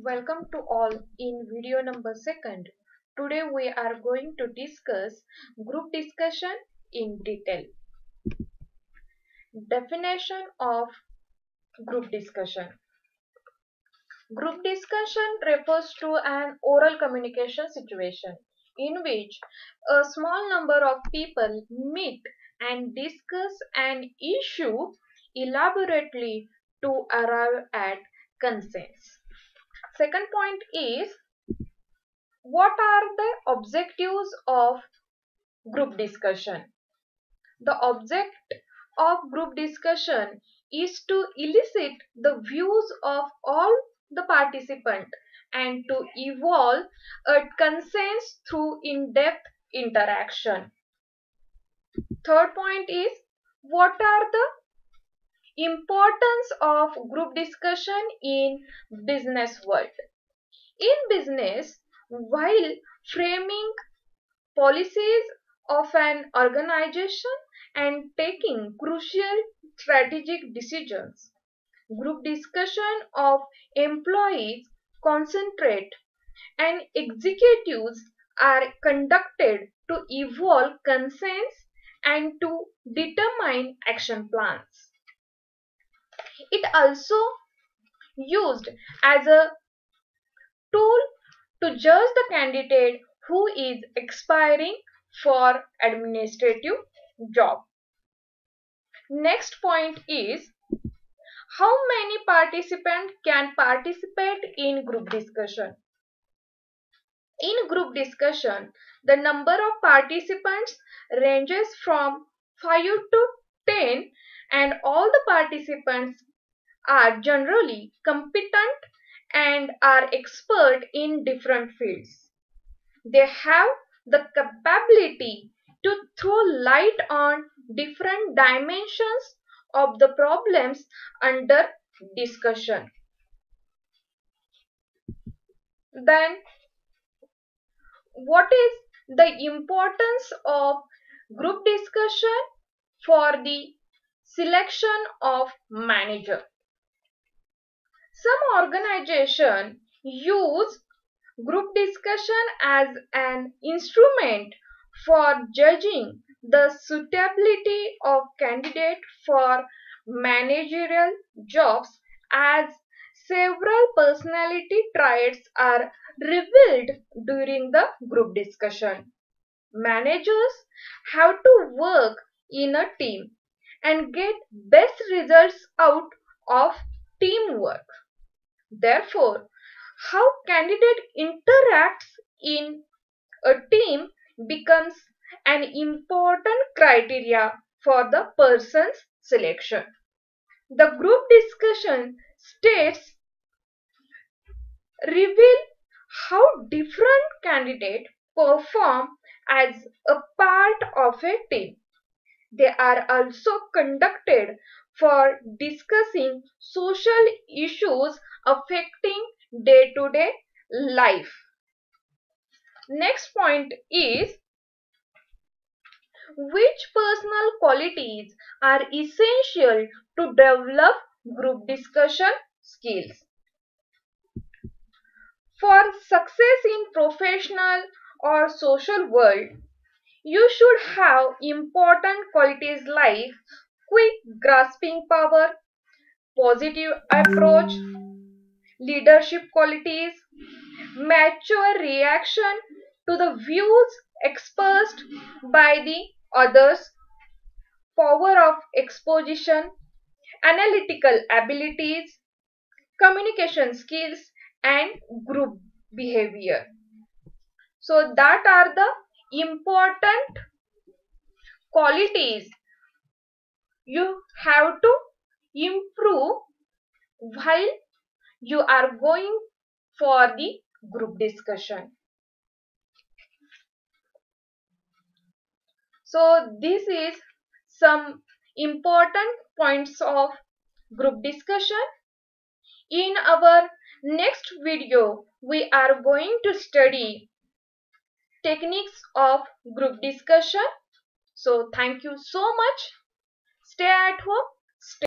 Welcome to all in video number second. Today we are going to discuss group discussion in detail. Definition of group discussion. Group discussion refers to an oral communication situation in which a small number of people meet and discuss an issue elaborately to arrive at consensus. Second point is what are the objectives of group discussion? The object of group discussion is to elicit the views of all the participants and to evolve a consensus through in-depth interaction. Third point is what are the importance of group discussion in business world. In business while framing policies of an organization and taking crucial strategic decisions group discussion of employees concentrate and executives are conducted to evolve consensus and to determine action plans it also used as a tool to judge the candidate who is expiring for administrative job. Next point is how many participants can participate in group discussion. In group discussion, the number of participants ranges from 5 to 10 and all the participants are generally competent and are expert in different fields. They have the capability to throw light on different dimensions of the problems under discussion. Then, what is the importance of group discussion for the selection of manager? Some organization use group discussion as an instrument for judging the suitability of candidate for managerial jobs as several personality traits are revealed during the group discussion. Managers have to work in a team and get best results out of teamwork. Therefore, how candidate interacts in a team becomes an important criteria for the person's selection. The group discussion states reveal how different candidates perform as a part of a team. They are also conducted for discussing social issues affecting day-to-day life. Next point is which personal qualities are essential to develop group discussion skills. For success in professional or social world, you should have important qualities like quick grasping power, positive approach, leadership qualities, mature reaction to the views expressed by the others, power of exposition, analytical abilities, communication skills and group behavior. So that are the important qualities you have to improve while you are going for the group discussion. So this is some important points of group discussion. In our next video, we are going to study techniques of group discussion. So thank you so much. Stay at home